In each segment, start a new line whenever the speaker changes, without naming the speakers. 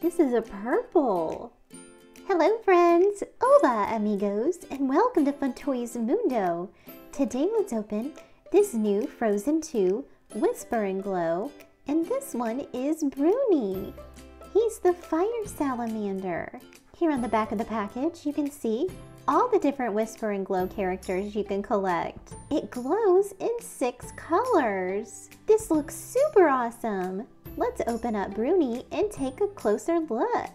This is a purple. Hello friends, hola amigos, and welcome to Fun Toys Mundo. Today let's open this new Frozen 2 Whisper and Glow, and this one is Bruni. He's the fire salamander. Here on the back of the package you can see all the different Whisper and Glow characters you can collect. It glows in six colors. This looks super awesome. Let's open up Bruni and take a closer look.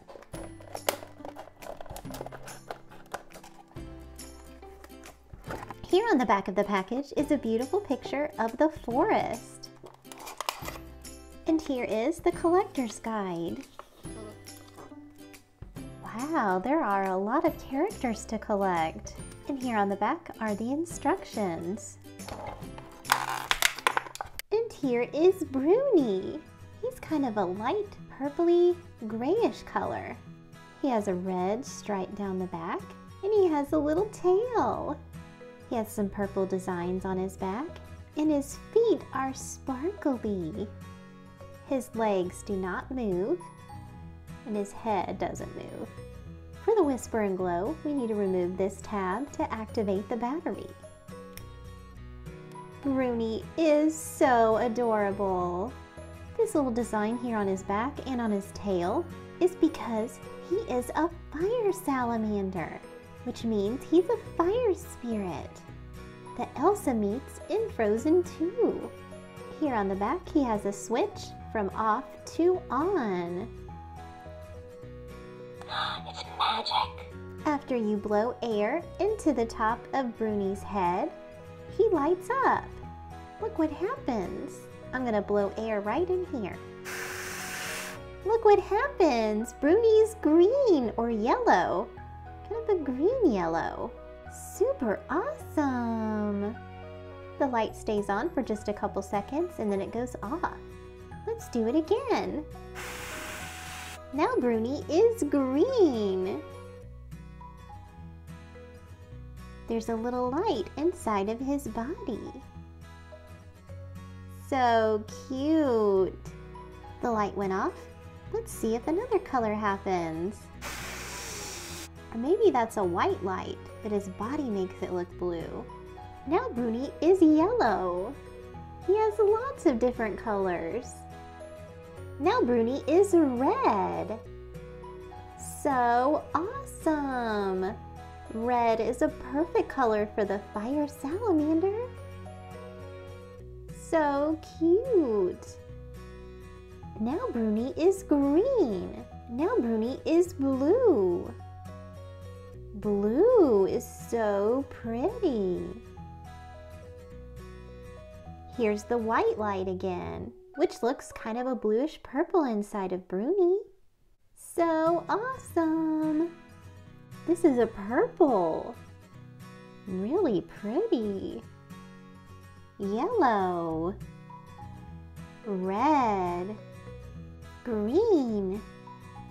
Here on the back of the package is a beautiful picture of the forest. And here is the collector's guide. Wow, there are a lot of characters to collect. And here on the back are the instructions. And here is Bruni. Kind of a light purpley grayish color. He has a red stripe down the back and he has a little tail. He has some purple designs on his back and his feet are sparkly. His legs do not move and his head doesn't move. For the Whisper and Glow, we need to remove this tab to activate the battery. Bruni is so adorable. This little design here on his back and on his tail is because he is a fire salamander, which means he's a fire spirit that Elsa meets in Frozen 2. Here on the back, he has a switch from off to on.
It's magic.
After you blow air into the top of Bruni's head, he lights up. Look what happens. I'm gonna blow air right in here. Look what happens. Bruni's green or yellow. Kind of a green yellow. Super awesome. The light stays on for just a couple seconds and then it goes off. Let's do it again. Now Bruni is green. There's a little light inside of his body. So cute. The light went off. Let's see if another color happens. Or maybe that's a white light, but his body makes it look blue. Now Bruni is yellow. He has lots of different colors. Now Bruni is red. So awesome! Red is a perfect color for the fire salamander. So cute! Now Bruni is green. Now Bruni is blue. Blue is so pretty. Here's the white light again, which looks kind of a bluish purple inside of Bruni. So awesome! This is a purple. Really pretty. Yellow. Red. Green.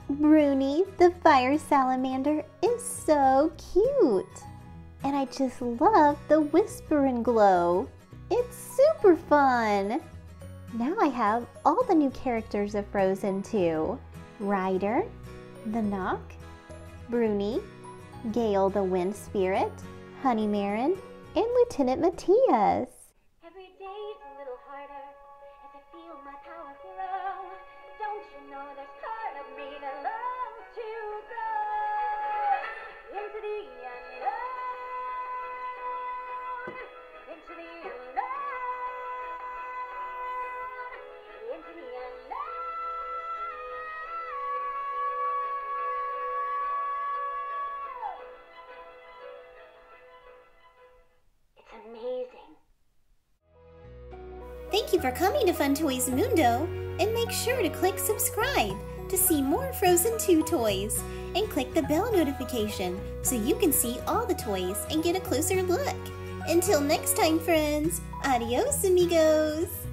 Bruni, the fire salamander, is so cute. And I just love the whisper and glow. It's super fun. Now I have all the new characters of Frozen 2. Ryder, the Nokk, Bruni, Gale the Wind Spirit, Honeymaren, and Lieutenant
Mattias. Amazing.
Thank you for coming to Fun Toys Mundo, and make sure to click subscribe to see more Frozen 2 toys, and click the bell notification so you can see all the toys and get a closer look. Until next time, friends, adios amigos!